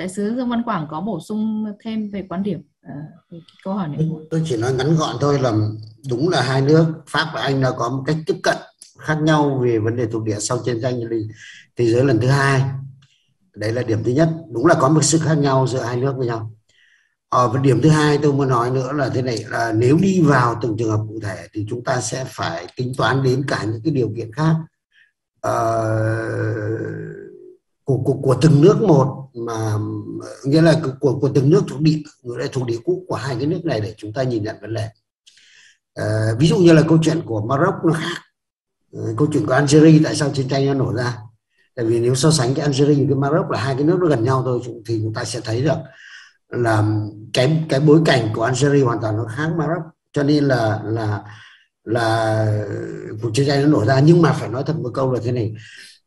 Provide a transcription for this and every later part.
đại sứ Dương Văn Quảng có bổ sung thêm về quan điểm về câu hỏi này tôi chỉ nói ngắn gọn thôi là đúng là hai nước Pháp và Anh đã có một cách tiếp cận khác nhau về vấn đề thuộc địa sau chiến tranh thế giới lần thứ hai. Đấy là điểm thứ nhất. Đúng là có một sự khác nhau giữa hai nước với nhau. Ở ờ, và điểm thứ hai tôi muốn nói nữa là thế này là nếu đi vào từng trường hợp cụ thể thì chúng ta sẽ phải tính toán đến cả những cái điều kiện khác. Uh, của, của của từng nước một mà nghĩa là của của từng nước thuộc địa người đây thuộc địa cũ của hai cái nước này để chúng ta nhìn nhận vấn đề. À, ví dụ như là câu chuyện của Maroc nó khác. Ờ, câu chuyện của Algeria tại sao chiến tranh nó nổ ra? Tại vì nếu so sánh cái Algeria với cái Maroc là hai cái nước nó gần nhau thôi thì chúng ta sẽ thấy được là cái cái bối cảnh của Algeria hoàn toàn nó khác Maroc. Cho nên là là là cuộc chiến tranh nó nổ ra. Nhưng mà phải nói thật một câu là thế này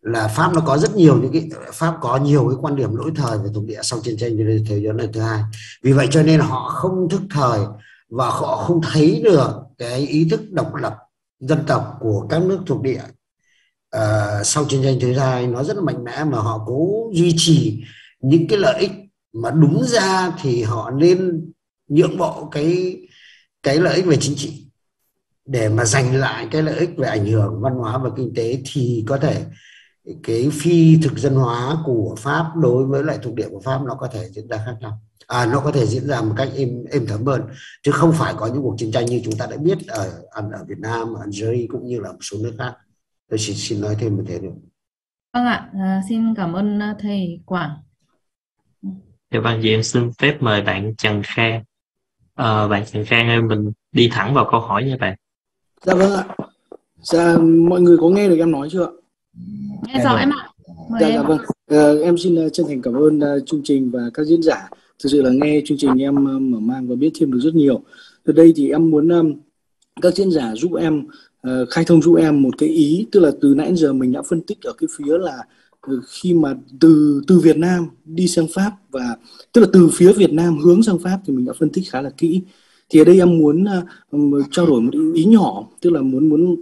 là Pháp nó có rất nhiều những cái Pháp có nhiều cái quan điểm lỗi thời về thuộc địa sau chiến tranh thế giới lần thứ hai. Vì vậy cho nên họ không thức thời và họ không thấy được cái ý thức độc lập dân tộc của các nước thuộc địa uh, sau chiến tranh thứ hai nó rất là mạnh mẽ mà họ cố duy trì những cái lợi ích mà đúng ra thì họ nên nhượng bộ cái cái lợi ích về chính trị. Để mà giành lại cái lợi ích về ảnh hưởng văn hóa và kinh tế thì có thể cái phi thực dân hóa của pháp đối với lại thuộc địa của pháp nó có thể diễn ra khác nhau à, nó có thể diễn ra một cách êm êm thấm hơn chứ không phải có những cuộc chiến tranh như chúng ta đã biết ở ở Việt Nam, ở Algeria cũng như là một số nước khác. Tôi xin xin nói thêm một thế nữa. Vâng ạ, à, xin cảm ơn à, thầy Quảng. Dạ vâng, vậy em xin phép mời bạn Trần Khang. À, bạn Trần Khang ơi, mình đi thẳng vào câu hỏi nha bạn. Dạ vâng ạ. Dạ, mọi người có nghe được em nói chưa ạ? Nghe rõ em ạ. Mời dạ, em. dạ vâng. À, em xin uh, chân thành cảm ơn uh, chương trình và các diễn giả. Thực sự là nghe chương trình em uh, mở mang và biết thêm được rất nhiều. Từ đây thì em muốn um, các diễn giả giúp em uh, khai thông giúp em một cái ý, tức là từ nãy giờ mình đã phân tích ở cái phía là khi mà từ từ Việt Nam đi sang Pháp và tức là từ phía Việt Nam hướng sang Pháp thì mình đã phân tích khá là kỹ thì ở đây em muốn uh, trao đổi một ý nhỏ tức là muốn muốn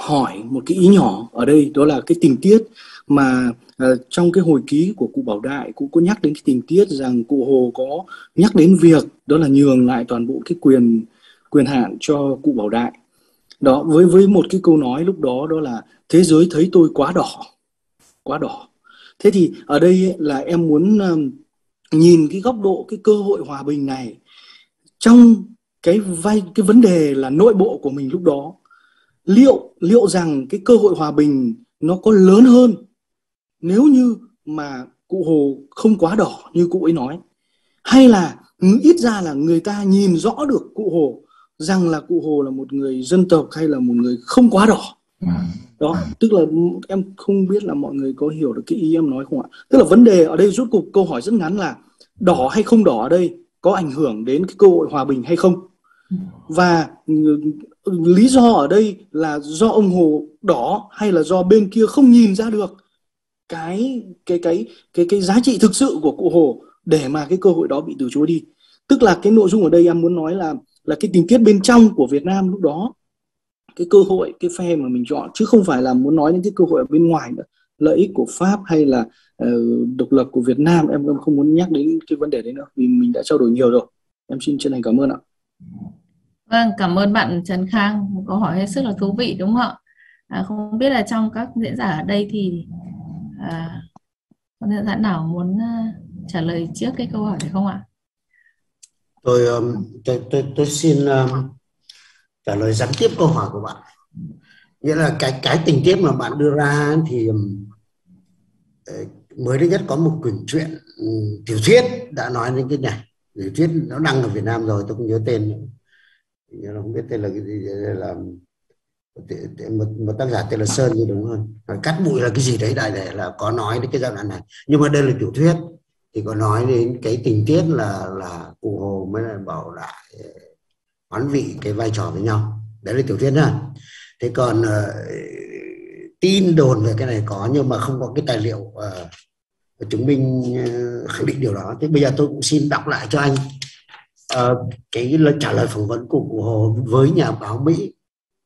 hỏi một cái ý nhỏ ở đây đó là cái tình tiết mà uh, trong cái hồi ký của cụ Bảo Đại cũng có nhắc đến cái tình tiết rằng cụ Hồ có nhắc đến việc đó là nhường lại toàn bộ cái quyền quyền hạn cho cụ Bảo Đại. Đó với với một cái câu nói lúc đó đó là thế giới thấy tôi quá đỏ quá đỏ. Thế thì ở đây là em muốn um, nhìn cái góc độ cái cơ hội hòa bình này trong cái vai cái vấn đề là nội bộ của mình lúc đó liệu liệu rằng cái cơ hội hòa bình nó có lớn hơn nếu như mà cụ hồ không quá đỏ như cụ ấy nói? Hay là ít ra là người ta nhìn rõ được cụ hồ rằng là cụ hồ là một người dân tộc hay là một người không quá đỏ? Đó tức là em không biết là mọi người có hiểu được cái ý em nói không ạ? Tức là vấn đề ở đây rút cục câu hỏi rất ngắn là đỏ hay không đỏ ở đây có ảnh hưởng đến cái cơ hội hòa bình hay không và ừ, lý do ở đây là do ông hồ đỏ hay là do bên kia không nhìn ra được cái cái cái cái cái giá trị thực sự của cụ hồ để mà cái cơ hội đó bị từ chối đi. Tức là cái nội dung ở đây em muốn nói là là cái tình tiết bên trong của Việt Nam lúc đó cái cơ hội cái phe mà mình chọn chứ không phải là muốn nói những cái cơ hội ở bên ngoài nữa. Lợi ích của Pháp hay là uh, độc lập của Việt Nam em em không muốn nhắc đến cái vấn đề đấy nữa vì mình đã trao đổi nhiều rồi. Em xin chân thành cảm ơn ạ vâng cảm ơn bạn Trần Khang. Một câu hỏi hết sức là thú vị đúng không ạ? À, không biết là trong các diễn giả ở đây thì à, có diễn giả nào muốn uh, trả lời trước cái câu hỏi này không ạ? Tôi um, tôi tôi, tôi xin um, trả lời gián tiếp câu hỏi của bạn. Nghĩa là cái cái tình tiết mà bạn đưa ra thì um, ờ, mới đây nhất có một quyển truyện ừ, tiểu thuyết đã nói đến cái này. Tiểu thuyết nó đăng ở Việt Nam rồi tôi không nhớ tên nhớ là không biết tên là cái gì là một, một tác giả tên là Sơn gì đúng hơn. Cắt bụi là cái gì đấy đại để là có nói đến cái giai đoạn này. Nhưng mà đây là tiểu thuyết thì có nói đến cái tình tiết là là cụ hồ mới là bảo lại hoán vị cái vai trò với nhau. Đấy là tiểu thuyết ha thế còn uh, tin đồn về cái này có nhưng mà không có cái tài liệu uh, chứng minh uh, khẳng định điều đó. Thế bây giờ tôi cũng xin đọc lại cho anh uh, cái lời trả lời phỏng vấn của cụ Hồ với nhà báo Mỹ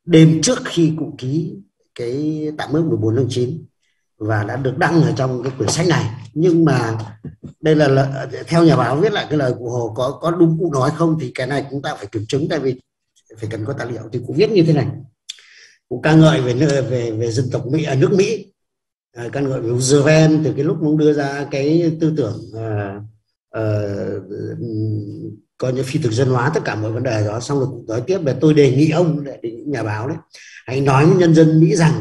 đêm trước khi cụ ký cái tạm ước 14 tháng 9 và đã được đăng ở trong cái quyển sách này. Nhưng mà đây là, là theo nhà báo viết lại cái lời cụ Hồ có có đúng cụ nói không thì cái này chúng ta phải kiểm chứng tại vì phải cần có tài liệu. Thì cụ viết như thế này. Cụ ca ngợi về về về dân tộc Mỹ ở nước Mỹ. À, ca ngợi về Roosevelt từ cái lúc ông đưa ra cái tư tưởng à, à, coi như phi thực dân hóa tất cả mọi vấn đề đó. Xong rồi nói tiếp về tôi đề nghị ông để đề nghị nhà báo đấy. Hãy nói với nhân dân Mỹ rằng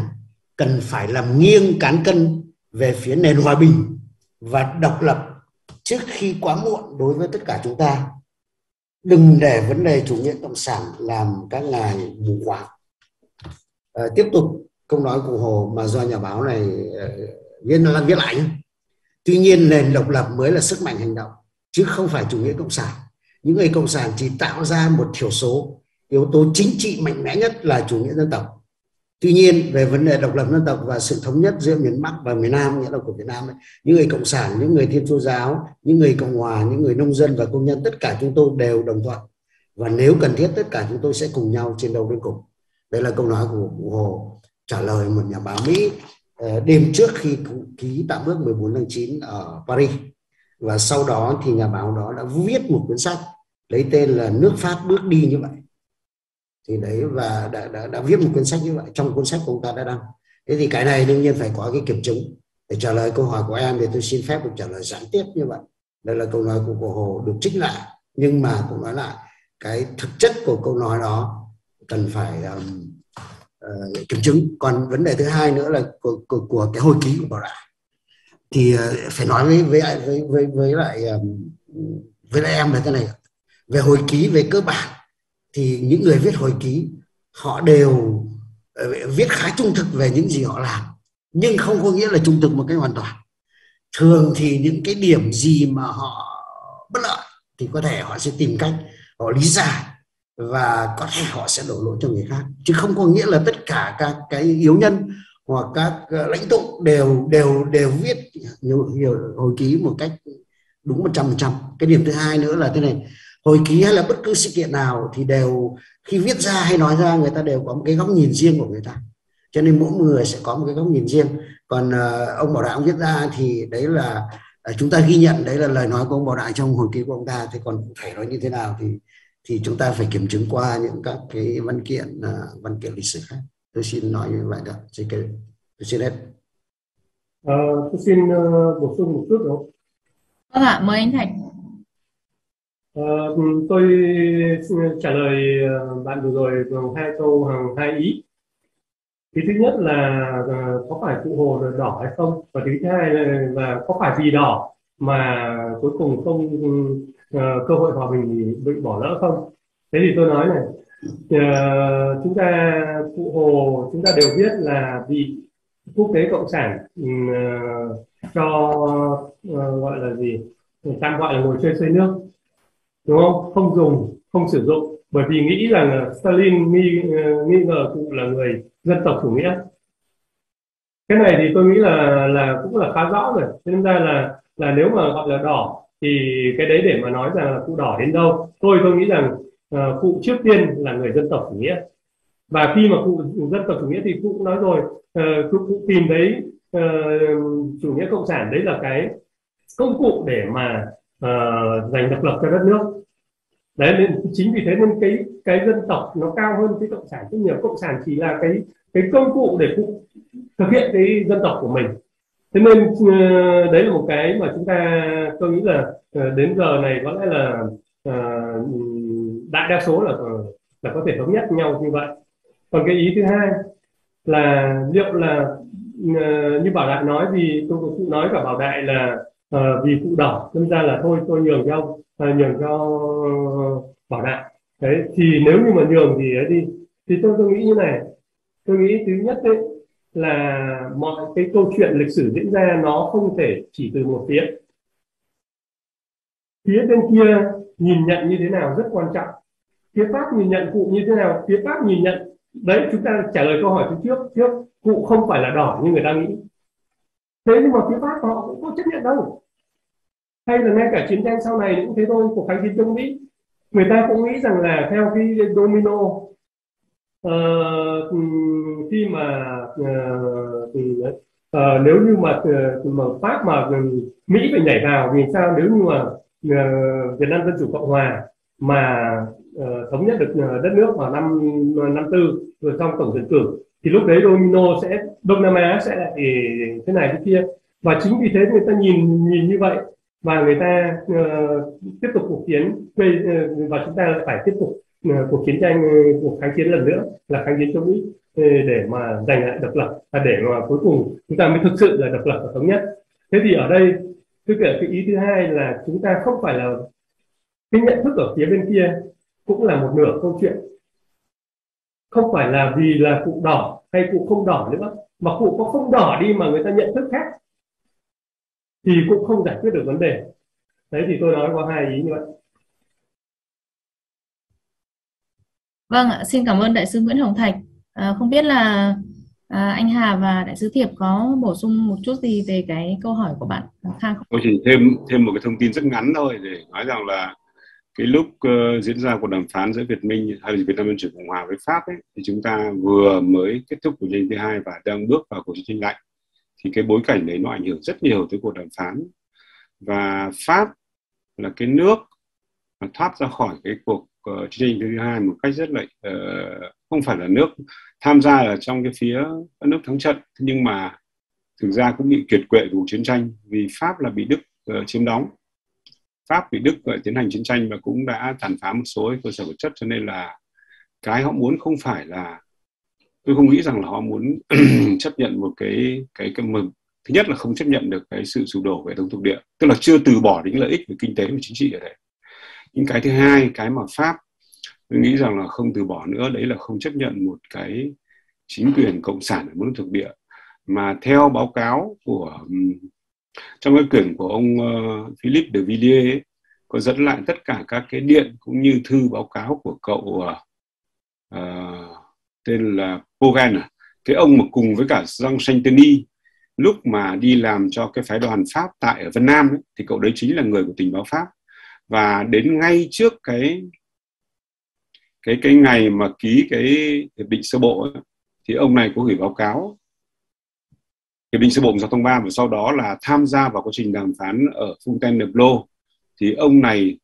cần phải làm nghiêng cán cân về phía nền hòa bình và độc lập trước khi quá muộn đối với tất cả chúng ta. Đừng để vấn đề chủ nghĩa cộng sản làm các ngài mù quáng. À, tiếp tục câu nói của hồ mà do nhà báo này uh, viết viết lại tuy nhiên nền độc lập mới là sức mạnh hành động chứ không phải chủ nghĩa cộng sản những người cộng sản chỉ tạo ra một thiểu số yếu tố chính trị mạnh mẽ nhất là chủ nghĩa dân tộc. Tuy nhiên về vấn đề độc lập dân tộc và sự thống nhất giữa miền bắc và miền nam nghĩa là của việt nam ấy, những người cộng sản những người thiên chúa giáo những người cộng hòa những người nông dân và công nhân tất cả chúng tôi đều đồng thuận. Và nếu cần thiết tất cả chúng tôi sẽ cùng nhau chiến đấu đến cùng. Đây là câu nói của cụ hồ trả lời một nhà báo mỹ ờ, đêm trước khi ký tạm ước 14 tháng 9 ở Paris và sau đó thì nhà báo đó đã viết một cuốn sách lấy tên là nước Pháp bước đi như vậy. Thì đấy và đã, đã, đã viết một cuốn sách như vậy trong cuốn sách của ông ta đã đăng. Thế thì cái này đương nhiên phải có cái kiểm chứng để trả lời câu hỏi của em thì tôi xin phép được trả lời gián tiếp như vậy. Đây là câu nói của cụ Hồ được trích lại. Nhưng mà cũng nói lại cái thực chất của câu nói đó cần phải um, uh, kiểm chứng. Còn vấn đề thứ hai nữa là của, của, của cái hồi ký của bảo đại thì ờ, phải nói với với với với, với lại với lại em là thế này về hồi ký về cơ bản thì những người viết hồi ký họ đều ờ, viết khá trung thực về những gì họ làm. Nhưng không có nghĩa là trung thực một cách hoàn toàn. Thường thì những cái điểm gì mà họ bất lợi thì có thể họ sẽ tìm cách họ lý giải và có thể họ sẽ đổ lỗi cho người khác. Chứ không có nghĩa là tất cả các cái yếu nhân hoặc các ờ, lãnh tụ đều đều đều viết hiểu, hiểu hồi ký một cách đúng một trăm phần trăm. Cái điểm thứ hai nữa là thế này hồi ký hay là bất cứ sự kiện nào thì đều khi viết ra hay nói ra người ta đều có một cái góc nhìn riêng của người ta. Cho nên mỗi người sẽ có một cái góc nhìn riêng. Còn uh, ông bảo đại ông viết ra thì đấy là uh, chúng ta ghi nhận đấy là lời nói của ông bảo đại trong hồi ký của ông ta. Thế còn cụ thể nói như thế nào thì thì chúng ta phải kiểm chứng qua những các cái văn kiện uh, văn kiện lịch sử khác. Tôi xin nói như vậy đó xin tôi xin hết à, tôi xin uh, bổ sung một chút được không vâng ạ mời anh thành Uh, tôi trả lời ờ, bạn vừa rồi bằng hai câu hàng hai ý. Ý thứ nhất là uh, có phải cụ hồ đỏ hay không và thứ hai là, là có phải vì đỏ mà cuối cùng không uh, cơ hội hòa bình bị, bị bỏ lỡ không? Thế thì tôi nói này uh, chúng ta cụ hồ chúng ta đều biết là vì quốc tế cộng sản uh, cho uh, gọi là gì? Tạm gọi là ngồi chơi xây nước. Đúng không? Không dùng không sử dụng. Bởi vì nghĩ rằng Stalin nghi nghi ờ, ngờ cụ là người dân tộc chủ nghĩa. Cái này thì tôi nghĩ là là cũng là khá rõ rồi. Nên ra là là nếu mà gọi là đỏ thì cái đấy để mà nói rằng là cụ đỏ đến đâu. Tôi tôi nghĩ rằng uh, cụ trước tiên là người dân tộc chủ nghĩa và khi mà cụ dân tộc chủ nghĩa thì cụ cũng nói rồi uh, cụ, cụ tìm thấy uh, ờ, chủ nghĩa cộng sản đấy là cái công cụ để mà uh, giành độc lập cho đất nước. Đấy nên chính vì thế nên cái cái dân tộc nó cao hơn cái cộng sản rất nhiều. Cộng sản chỉ là cái cái công cụ để cụ thực hiện cái dân tộc của mình. Thế nên uh, đấy là một cái mà chúng ta tôi nghĩ là uh, đến giờ này có lẽ là uh, đại đa số là là có thể thống nhất nhau như vậy còn cái ý thứ hai là liệu là uh, như bảo đại nói vì tôi cũng nói cả bảo đại là uh, vì cụ đỏ nên ra là thôi tôi nhường cho ông uh, nhường cho bảo đại. Đấy thì nếu như mà nhường thì ấy đi. Thì tôi tôi nghĩ như này tôi nghĩ thứ nhất đấy là mọi cái câu chuyện lịch sử diễn ra nó không thể chỉ từ một phía. Phía bên kia nhìn nhận như thế nào rất quan trọng. Phía pháp nhìn nhận cụ như thế nào phía pháp nhìn nhận đấy chúng ta trả lời câu hỏi từ trước. Trước cụ không phải là đỏ như người ta nghĩ. Thế nhưng mà phía pháp họ cũng có chấp nhận đâu. Hay là ngay cả chiến tranh sau này cũng thế thôi cuộc kháng chiến chống mỹ. Người ta cũng nghĩ rằng là theo cái domino uh, khi mà uh, uh, nếu như mà mà pháp mà ừ, mỹ phải nhảy vào vì sao? Nếu như mà uh, việt nam dân chủ cộng hòa mà Ờ, thống nhất được ờ, đất nước vào năm năm tư rồi trong tổng tuyển cử. Thì lúc đấy domino sẽ đông nam á sẽ lại ờ, thế này thế kia. Và chính vì thế người ta nhìn nhìn như vậy và người ta uh, tiếp tục cuộc chiến và chúng ta phải tiếp tục uh, cuộc chiến tranh cuộc kháng chiến lần nữa là kháng chiến chống mỹ để mà giành lại độc lập và để mà cuối cùng chúng ta mới thực sự là độc lập và thống nhất. Thế thì ở đây tôi kể cái ý thứ hai là chúng ta không phải là cái nhận thức ở phía bên kia cũng là một nửa câu chuyện. Không phải là vì là cụ đỏ hay cụ không đỏ nữa mà cụ có không đỏ đi mà người ta nhận thức khác thì cũng không giải quyết được vấn đề. Đấy thì tôi nói có hai ý như vậy. Vâng ạ xin cảm ơn đại sư Nguyễn Hồng Thạch. À, không biết là à, anh Hà và đại sứ Thiệp có bổ sung một chút gì về cái câu hỏi của bạn? Khang không? Tôi chỉ thêm thêm một cái thông tin rất ngắn thôi để nói rằng là cái lúc uh, diễn ra cuộc đàm phán giữa Việt Minh hay là Việt Nam Dân Chủ Cộng Hòa với Pháp ấy, thì chúng ta vừa mới kết thúc cuộc chiến thứ hai và đang bước vào cuộc chiến tranh lạnh. Thì cái bối cảnh đấy nó ảnh hưởng rất nhiều tới cuộc đàm phán. Và Pháp là cái nước mà thoát ra khỏi cái cuộc uh, chiến tranh thứ hai một cách rất là uh, không phải là nước tham gia ở trong cái phía nước thắng trận nhưng mà thực ra cũng bị kiệt quệ của cuộc chiến tranh vì Pháp là bị Đức uh, chiếm đóng. Pháp bị Đức uh, tiến hành chiến tranh và cũng đã tàn phá một số cơ sở vật chất. Cho nên là cái họ muốn không phải là tôi không nghĩ rằng là họ muốn chấp nhận một cái cái cái mừng thứ nhất là không chấp nhận được cái sự sụp đổ về thống thuộc địa tức là chưa từ bỏ những lợi ích về kinh tế và chính trị ở đây nhưng cái thứ hai cái mà pháp tôi nghĩ rằng là không từ bỏ nữa. Đấy là không chấp nhận một cái chính quyền cộng sản ở mức thuộc địa mà theo báo cáo của trong cái quyển của ông uh, Philip de Villiers ấy, có dẫn lại tất cả các cái điện cũng như thư báo cáo của cậu uh, tên là Pogan à. Cái ông mà cùng với cả Jean Santini lúc mà đi làm cho cái phái đoàn Pháp tại ở Vân Nam ấy, thì cậu đấy chính là người của tình báo Pháp. Và đến ngay trước cái cái cái ngày mà ký cái hiệp định sơ bộ ấy, thì ông này có gửi báo cáo hiệp định sơ bộ giao thông ba và sau đó là tham gia vào quá trình đàm phán ở Fontainebleau thì ông này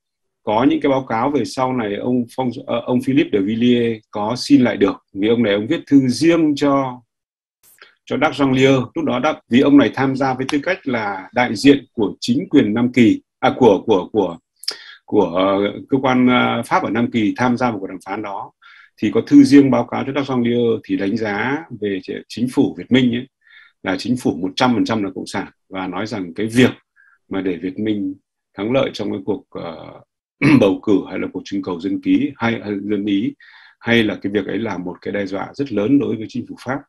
có những cái báo cáo về sau này ông Phong, ờ, ông Philip de Villiers có xin lại được. Vì ông này ông viết thư riêng cho cho Đắc Jean lúc đó Đắc vì ông này tham gia với tư cách là đại diện của chính quyền Nam Kỳ à của của của của uh, cơ quan uh, Pháp ở Nam Kỳ tham gia vào cuộc đàm phán đó. Thì có thư riêng báo cáo cho Đắc Jean thì đánh giá về chính phủ Việt Minh ấy, là chính phủ 100% là cộng sản và nói rằng cái việc mà để Việt Minh thắng lợi trong cái cuộc uh, bầu cử hay là cuộc trưng cầu dân ký hay, hay dân ý hay là cái việc ấy là một cái đe dọa rất lớn đối với chính phủ Pháp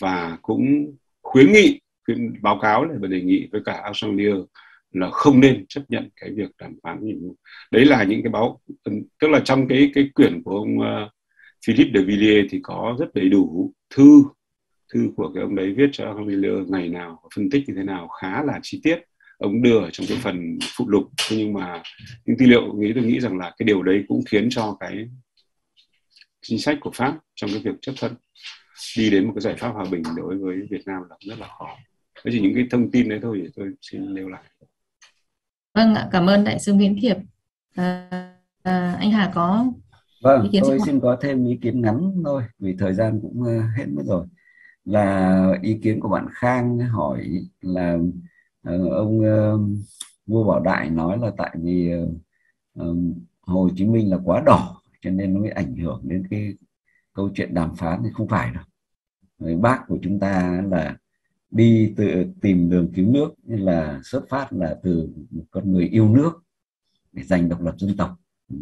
và cũng khuyến nghị khuyến báo cáo này và đề nghị với cả Australia là không nên chấp nhận cái việc đàm phán gì đấy là những cái báo tức là trong cái cái quyển của ông ờ, uh, Philip de Villiers thì có rất đầy đủ thư thư của cái ông đấy viết cho Australia ngày nào phân tích như thế nào khá là chi tiết ông đưa ở trong cái phần phụ lục nhưng mà những tư liệu nghĩ tôi nghĩ rằng là cái điều đấy cũng khiến cho cái chính sách của pháp trong cái việc chấp thuận đi đến một cái giải pháp hòa bình đối với Việt Nam là rất là khó. Thế chỉ những cái thông tin đấy thôi thì tôi xin nêu lại. Vâng ạ, cảm ơn đại sứ Nguyễn Thiệp. À, à, anh Hà có Vâng, ý kiến tôi xin có thêm ý kiến ngắn thôi vì thời gian cũng uh, hết mất rồi. Là ý kiến của bạn Khang hỏi là uh, ông uh, vua Bảo Đại nói là tại vì uh, Hồ Chí Minh là quá đỏ cho nên nó mới ảnh hưởng đến cái câu chuyện đàm phán thì không phải đâu. Người bác của chúng ta là đi tự tìm đường cứu nước như là xuất phát là từ một con người yêu nước để giành độc lập dân tộc. Ừ,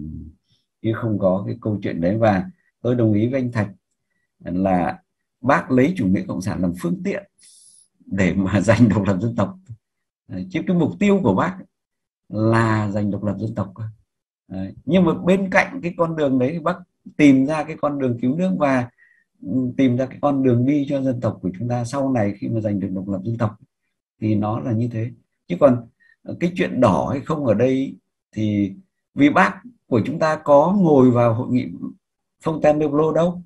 chứ không có cái câu chuyện đấy. Và tôi đồng ý với anh Thạch là bác lấy chủ nghĩa cộng sản làm phương tiện để mà giành độc lập dân tộc. Chứ cái mục tiêu của bác là giành độc lập dân tộc nhưng mà bên cạnh cái con đường đấy thì bác tìm ra cái con đường cứu nước và tìm ra cái con đường đi cho dân tộc của chúng ta sau này khi mà giành được độc lập dân tộc thì nó là như thế. Chứ còn cái chuyện đỏ hay không ở đây thì vì bác của chúng ta có ngồi vào hội nghị Fontainebleau đâu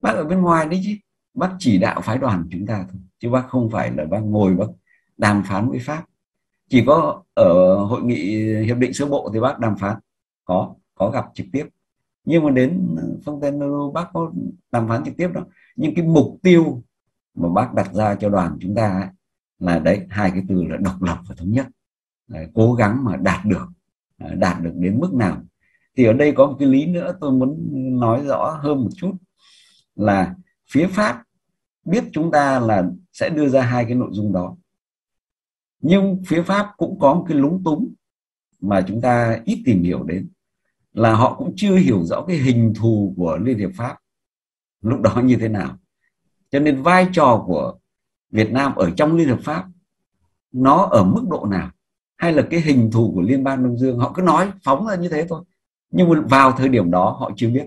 bác ở bên ngoài đấy chứ. Bác chỉ đạo phái đoàn chúng ta thôi chứ bác không phải là bác ngồi bác đàm phán với pháp. Chỉ có ở hội nghị hiệp định sơ bộ thì bác đàm phán. Có có gặp trực tiếp. Nhưng mà đến Fontainebleau bác có đàm phán trực tiếp đó. Nhưng cái mục tiêu mà bác đặt ra cho đoàn chúng ta ấy, là đấy hai cái từ là độc lập và thống nhất. Đấy, cố gắng mà đạt được à, đạt được đến mức nào. Thì ở đây có một cái lý nữa tôi muốn nói rõ hơn một chút là phía pháp biết chúng ta là sẽ đưa ra hai cái nội dung đó. Nhưng phía pháp cũng có một cái lúng túng mà chúng ta ít tìm hiểu đến, là họ cũng chưa hiểu rõ cái hình thù của liên hiệp pháp lúc đó như thế nào. Cho nên vai trò của Việt Nam ở trong liên hiệp pháp nó ở mức độ nào? Hay là cái hình thù của liên bang đông dương? Họ cứ nói, phóng ra như thế thôi. Nhưng mà vào thời điểm đó họ chưa biết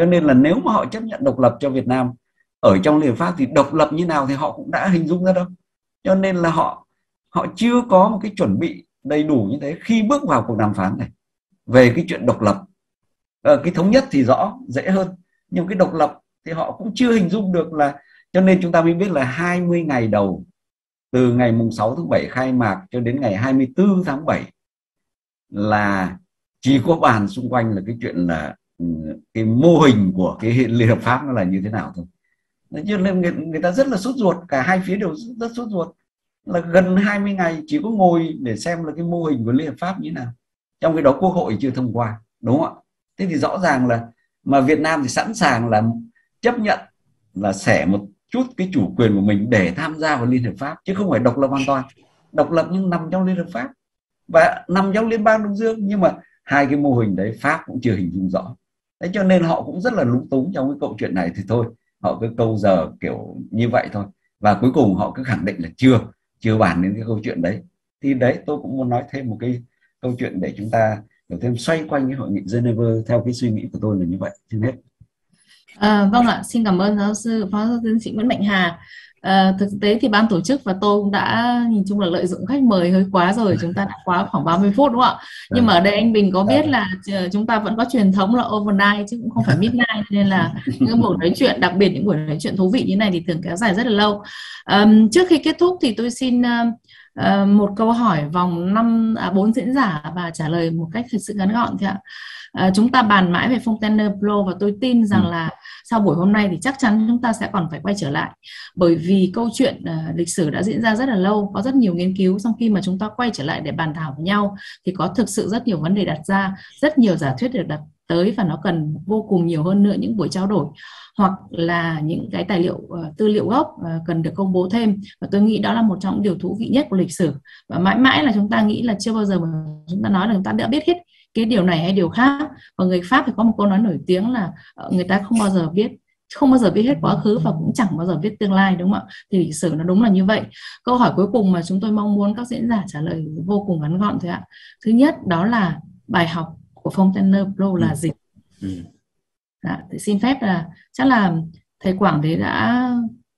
cho nên là nếu mà họ chấp nhận độc lập cho Việt Nam ở trong liên pháp thì độc lập như nào thì họ cũng đã hình dung ra đâu. Cho nên là họ họ chưa có một cái chuẩn bị đầy đủ như thế khi bước vào cuộc đàm phán này. Về cái chuyện độc lập à, cái thống nhất thì rõ dễ hơn. Nhưng cái độc lập thì họ cũng chưa hình dung được là cho nên chúng ta mới biết là 20 ngày đầu từ ngày mùng 6 tháng 7 khai mạc cho đến ngày 24 tháng 7 là chỉ có bàn xung quanh là cái chuyện là Ừ, cái mô hình của cái liên hợp pháp nó là như thế nào thôi. Như nên người, người ta rất là sốt ruột cả hai phía đều rất sốt ruột. Là gần 20 ngày chỉ có ngồi để xem là cái mô hình của liên hợp pháp như thế nào. Trong cái đó quốc hội chưa thông qua đúng không ạ? Thế thì rõ ràng là mà Việt Nam thì sẵn sàng là chấp nhận là sẻ một chút cái chủ quyền của mình để tham gia vào liên hợp pháp chứ không phải độc lập hoàn toàn. Độc lập nhưng nằm trong liên hợp pháp. Và nằm trong liên bang đông dương nhưng mà hai cái mô hình đấy pháp cũng chưa hình dung rõ thế cho nên họ cũng rất là lúng túng trong cái câu chuyện này thì thôi họ cứ câu giờ kiểu như vậy thôi. Và cuối cùng họ cứ khẳng định là chưa chưa bàn đến cái câu chuyện đấy. Thì đấy tôi cũng muốn nói thêm một cái câu chuyện để chúng ta hiểu thêm xoay quanh cái hội nghị Geneva theo cái suy nghĩ của tôi là như vậy. Trên hết. À, vâng ạ xin cảm ơn giáo sư phó giáo sư tiến sĩ Nguyễn Mạnh Hà. À, thực tế thì ban tổ chức và tôi cũng đã nhìn chung là lợi dụng khách mời hơi quá rồi chúng ta đã quá khoảng 30 phút đúng không ạ? Nhưng mà ở đây anh Bình có biết là chúng ta vẫn có truyền thống là overnight chứ cũng không phải midnight nên là những buổi nói chuyện đặc biệt những buổi nói chuyện thú vị như này thì thường kéo dài rất là lâu. À, trước khi kết thúc thì tôi xin uh, một câu hỏi vòng năm à, bốn diễn giả và trả lời một cách thật sự ngắn gọn thì ạ à, chúng ta bàn mãi về Fontainebleau và tôi tin rằng ừ. là sau buổi hôm nay thì chắc chắn chúng ta sẽ còn phải quay trở lại bởi vì câu chuyện uh, lịch sử đã diễn ra rất là lâu có rất nhiều nghiên cứu sau khi mà chúng ta quay trở lại để bàn thảo với nhau thì có thực sự rất nhiều vấn đề đặt ra rất nhiều giả thuyết được đặt tới và nó cần vô cùng nhiều hơn nữa những buổi trao đổi hoặc là những cái tài liệu uh, tư liệu gốc uh, cần được công bố thêm. Và tôi nghĩ đó là một trong những điều thú vị nhất của lịch sử. Và mãi mãi là chúng ta nghĩ là chưa bao giờ mà chúng ta nói là chúng ta đã biết hết cái điều này hay điều khác. Và người pháp thì có một câu nói nổi tiếng là ờ, người ta không bao giờ biết không bao giờ biết hết quá khứ và cũng chẳng bao giờ biết tương lai đúng không ạ? Thì lịch sử nó đúng là như vậy. Câu hỏi cuối cùng mà chúng tôi mong muốn các diễn giả trả lời vô cùng ngắn gọn thôi ạ. Thứ nhất đó là bài học của Fontainebleau là ừ. gì? Ừ. Dạ, thì xin phép là chắc là thầy Quảng thì đã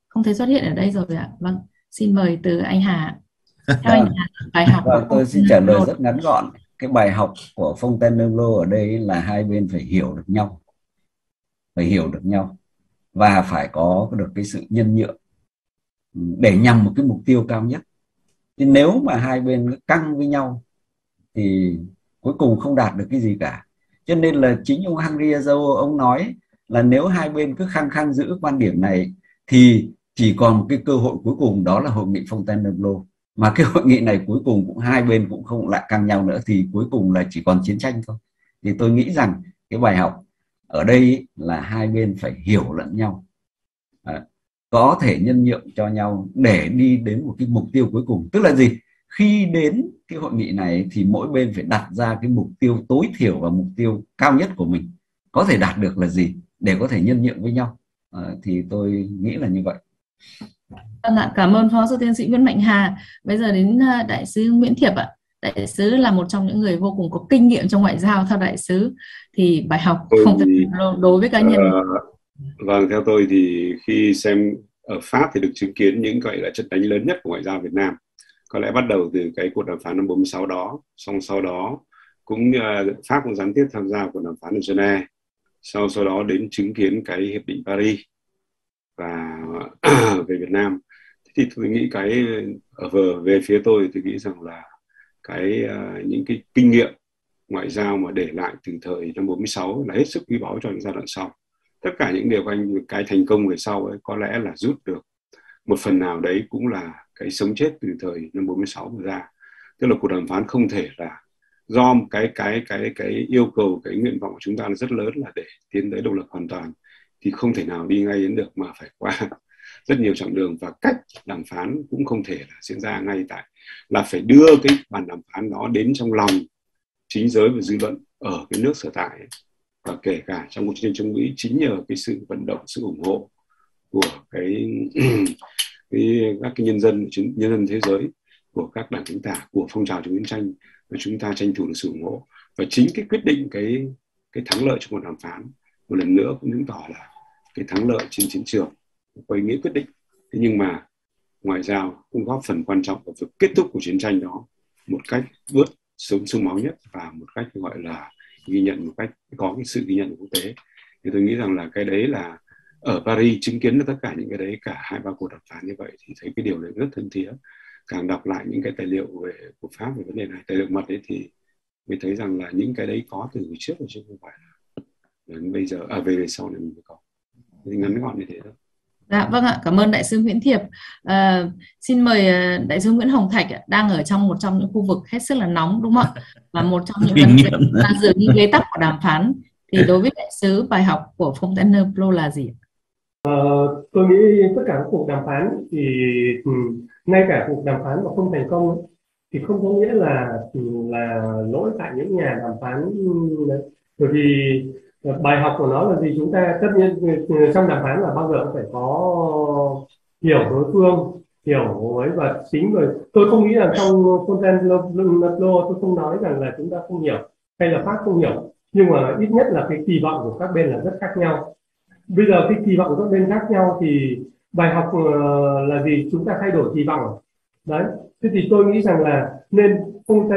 không thấy xuất hiện ở đây rồi ạ. Vâng xin mời từ anh Hà. Theo anh Hà bài học vâng, tôi xin trả lời rất ngắn gọn. Cái bài học của Fontainebleau ở đây là hai bên phải hiểu được nhau. Phải hiểu được nhau và phải có được cái sự nhân nhượng để nhằm một cái mục tiêu cao nhất. Thì nếu mà hai bên căng với nhau thì cuối cùng không đạt được cái gì cả. Cho nên là chính ông Henry Azou ông nói là nếu hai bên cứ khăng khăng giữ quan điểm này thì chỉ còn một cái cơ hội cuối cùng đó là hội nghị Fontainebleau. Mà cái hội nghị này cuối cùng cũng hai bên cũng không lại căng nhau nữa thì cuối cùng là chỉ còn chiến tranh thôi. Thì tôi nghĩ rằng cái bài học ở đây là hai bên phải hiểu lẫn nhau. À, có thể nhân nhượng cho nhau để đi đến một cái mục tiêu cuối cùng. Tức là gì? Khi đến cái hội nghị này thì mỗi bên phải đặt ra cái mục tiêu tối thiểu và mục tiêu cao nhất của mình có thể đạt được là gì để có thể nhân nhượng với nhau à, thì tôi nghĩ là như vậy Vâng ạ, cảm ơn Phó Sư Tiến sĩ Nguyễn Mạnh Hà. Bây giờ đến ờ, Đại sứ Nguyễn Thiệp ạ. Đại sứ là một trong những người vô cùng có kinh nghiệm trong ngoại giao theo đại sứ. Thì bài học không thể đối với cá nhân. Uh, vâng, theo tôi thì khi xem ở Pháp thì được chứng kiến những gọi là trận đánh lớn nhất của ngoại giao Việt Nam. Có lẽ bắt đầu từ cái cuộc đàm phán năm 46 đó, xong sau đó cũng uh, Pháp cũng gián tiếp tham gia cuộc đàm phán ở Geneva. Sau sau đó đến chứng kiến cái hiệp định Paris và về Việt Nam thì tôi nghĩ cái ờ, ở về phía tôi tôi nghĩ rằng là cái uh, những cái kinh nghiệm ngoại giao mà để lại từ thời năm 46 là hết sức quý báu cho những giai đoạn sau tất cả những điều anh cái thành công về sau ấy có lẽ là rút được một phần nào đấy cũng là cái sống chết từ thời năm 46 mà ra. Tức là cuộc đàm phán không thể là do cái cái cái cái yêu cầu cái nguyện vọng của chúng ta là rất lớn là để tiến tới độc lập hoàn toàn thì không thể nào đi ngay đến được mà phải qua rất nhiều chặng đường và cách đàm phán cũng không thể là diễn ra ngay tại là phải đưa cái bàn đàm phán đó đến trong lòng chính giới và dư luận ở cái nước sở tại và kể cả trong cuộc chiến chống Mỹ chính nhờ cái sự vận động sự ủng hộ của cái, cái, các cái nhân dân nhân dân thế giới, của các đảng cánh tả, của phong trào chống chiến tranh và chúng ta tranh thủ được sự ủng hộ. Và chính cái quyết định, cái cái thắng lợi trong cuộc đàm phán, một lần nữa cũng chứng tỏ là cái thắng lợi trên chiến trường có ý nghĩa quyết định. Thế nhưng mà ngoại giao cũng góp phần quan trọng vào việc kết thúc của chiến tranh đó một cách bớt sớm sương máu nhất và một cách gọi là ghi nhận, một cách có cái sự ghi nhận của quốc tế. Thì tôi nghĩ rằng là cái đấy là ở Paris chứng kiến được tất cả những cái đấy cả hai ba cuộc đàm phán như vậy thì thấy cái điều đấy rất thân thiết càng đọc lại những cái tài liệu về của Pháp về vấn đề này tài liệu mật ấy thì mới thấy rằng là những cái đấy có từ trước rồi chứ không phải là đến bây giờ à về, về sau này mình mới có thì ngắn gọn như thế thôi Dạ vâng ạ, cảm ơn đại sứ Nguyễn Thiệp. À, xin mời ờ, đại sứ Nguyễn Hồng Thạch đang ở trong một trong những khu vực hết sức là nóng đúng không ạ? Và một trong những vấn đề là dường như bế tắc của đàm phán. Thì đối với đại sứ bài học của Fontainebleau là gì? Ờ, tôi nghĩ tất cả các cuộc đàm phán thì ừ, ngay cả cuộc đàm phán mà không thành công thì không có nghĩa là ừ, là lỗi tại những nhà đàm phán ừ, đấy. bởi vì ờ, bài học của nó là gì? Chúng ta tất nhiên trong đàm phán là bao giờ cũng phải có hiểu đối phương, hiểu ấy và chính rồi tôi không nghĩ là trong content tôi không nói rằng là chúng ta không hiểu hay là pháp không hiểu, nhưng mà ít nhất là cái kỳ vọng của các bên là rất khác nhau bây giờ cái kỳ vọng của các bên khác nhau thì bài học ờ, là gì? Chúng ta thay đổi kỳ vọng. Đấy. Thế thì tôi nghĩ rằng là nên không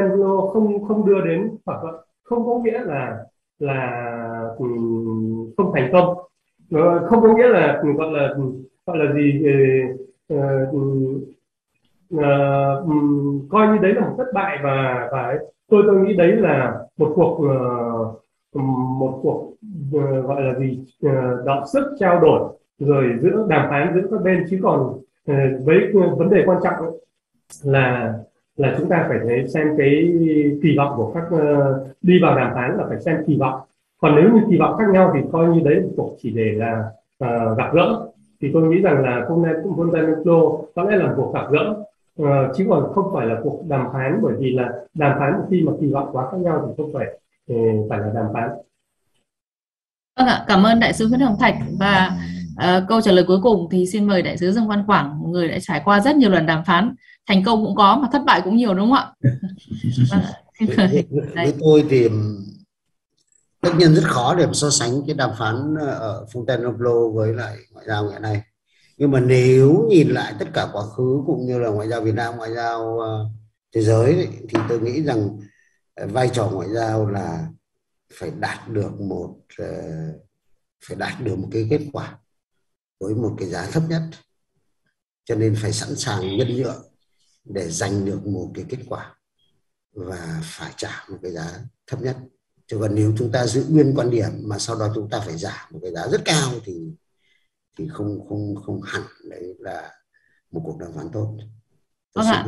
không không đưa đến thỏa thuận. Không có nghĩa là là ừ, không thành công. Ờ, không có nghĩa là ừ, gọi là ừ, gọi là gì? Uh, uh, uh, coi như đấy là một thất bại và và tôi tôi nghĩ đấy là một cuộc uh, một cuộc ờ, gọi là gì ờ, đạo sức trao đổi rồi giữa đàm phán giữa các bên. Chứ còn ờ, với vấn đề quan trọng là là chúng ta phải thấy xem cái kỳ vọng của các đi vào đàm phán là phải xem kỳ vọng. Còn nếu như kỳ vọng khác nhau thì coi như đấy cuộc chỉ để là uh, gặp gỡ. Thì tôi nghĩ rằng là hôm nay cũng Fontainebleau có lẽ là cuộc gặp gỡ. Uh, chứ còn không phải là cuộc đàm phán bởi vì là đàm phán khi mà kỳ vọng quá khác nhau thì không phải phải là đàm phán. Vâng ạ, cảm ơn đại sứ Nguyễn Hồng Thạch. Và uh, câu trả lời cuối cùng thì xin mời đại sứ Dương Văn Quảng, người đã trải qua rất nhiều lần đàm phán, thành công cũng có mà thất bại cũng nhiều đúng không ạ? vâng, với, với tôi thì tất nhiên rất khó để so sánh cái đàm phán ờ, ở Fontainebleau với lại ngoại giao ngày nay. Nhưng mà nếu nhìn lại tất cả quá khứ cũng như là ngoại giao Việt Nam ngoại giao uh, thế giới thì tôi nghĩ rằng uh, vai trò ngoại giao là phải đạt được một uh, phải đạt được một cái kết quả với một cái giá thấp nhất. Cho nên phải sẵn sàng nhân nhượng để giành được một cái kết quả và phải trả một cái giá thấp nhất. Chứ còn nếu chúng ta giữ nguyên quan điểm mà sau đó chúng ta phải giảm một cái giá rất cao thì thì không không không hẳn đấy là một cuộc đàm phán tốt. Vâng ạ.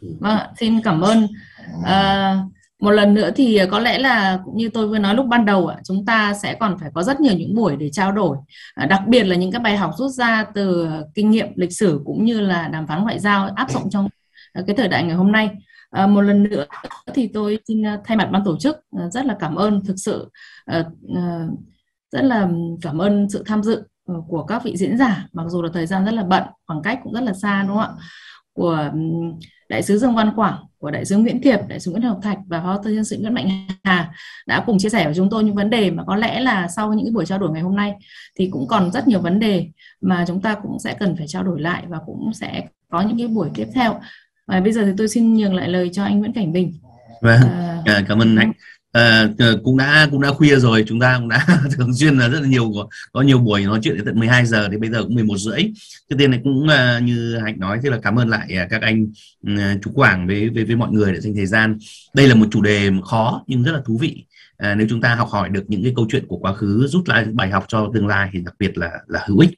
ừ. vâng ạ. Xin cảm ơn. À, một lần nữa thì ờ, có lẽ là cũng như tôi vừa nói lúc ban đầu chúng ta sẽ còn phải có rất nhiều những buổi để trao đổi à, đặc biệt là những cái bài học rút ra từ ờ, kinh nghiệm lịch sử cũng như là đàm phán ngoại giao áp dụng trong ờ, cái thời đại ngày hôm nay. Một lần nữa thì tôi xin thay mặt ban tổ chức rất là cảm ơn thực sự rất là cảm ơn sự tham dự của các vị diễn giả, mặc dù là thời gian rất là bận, khoảng cách cũng rất là xa, đúng không ạ? Của đại sứ Dương Văn Quảng của đại sứ Nguyễn Thiệp đại sứ Nguyễn Hồng Thạch và phó tư nhân sự Nguyễn Mạnh Hà đã cùng chia sẻ với chúng tôi những vấn đề mà có lẽ là sau những buổi trao đổi ngày hôm nay thì cũng còn rất nhiều vấn đề mà chúng ta cũng sẽ cần phải trao đổi lại và cũng sẽ có những cái buổi tiếp theo. Và bây giờ thì tôi xin nhường lại lời cho anh Nguyễn Cảnh Bình. Vâng. À, cảm ơn anh à, cũng đã cũng đã khuya rồi chúng ta cũng đã thường xuyên là rất là nhiều có, có nhiều buổi nói chuyện đến tận 12 giờ thì bây giờ cũng 11 rưỡi. Trước tiên này cũng uh, như hạnh nói thì là cảm ơn lại ờ, các anh uh, chú Quảng với, với với mọi người đã dành thời gian. Đây là một chủ đề khó nhưng rất là thú vị. À, nếu chúng ta học hỏi được những cái câu chuyện của quá khứ rút lại bài học cho tương lai thì đặc biệt là là hữu ích.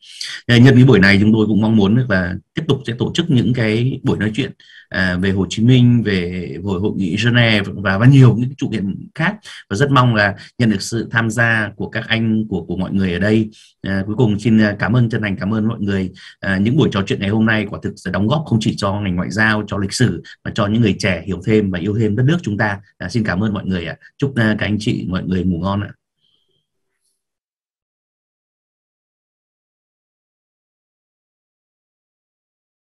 À, nhân cái buổi này chúng tôi cũng mong muốn là tiếp tục sẽ tổ chức những cái buổi nói chuyện à, về Hồ Chí Minh về hội hội nghị Geneva và và nhiều những chủ kiện khác. Và rất mong là nhận được sự tham gia của các anh của của mọi người ở đây. À, cuối cùng xin à, cảm ơn chân thành cảm ơn mọi người. À, những buổi trò chuyện ngày hôm nay quả thực sẽ đóng góp không chỉ cho ngành ngoại giao cho lịch sử mà cho những người trẻ hiểu thêm và yêu thêm đất nước chúng ta. À, xin cảm ơn mọi người ạ. Chúc à, các anh chị mọi người ngủ ngon ạ.